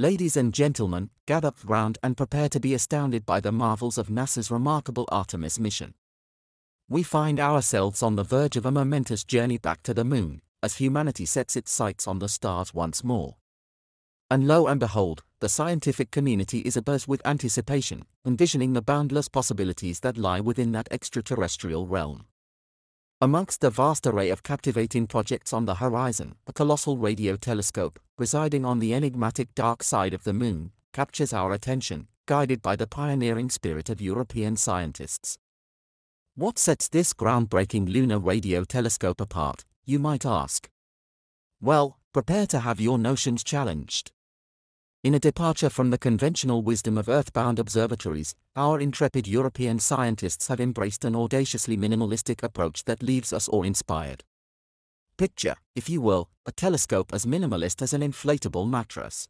Ladies and gentlemen, gather round and prepare to be astounded by the marvels of NASA's remarkable Artemis mission. We find ourselves on the verge of a momentous journey back to the moon, as humanity sets its sights on the stars once more. And lo and behold, the scientific community is abuzz with anticipation, envisioning the boundless possibilities that lie within that extraterrestrial realm. Amongst the vast array of captivating projects on the horizon, a colossal radio telescope, residing on the enigmatic dark side of the moon, captures our attention, guided by the pioneering spirit of European scientists. What sets this groundbreaking lunar radio telescope apart, you might ask? Well, prepare to have your notions challenged. In a departure from the conventional wisdom of earthbound observatories, our intrepid European scientists have embraced an audaciously minimalistic approach that leaves us awe-inspired. Picture, if you will, a telescope as minimalist as an inflatable mattress.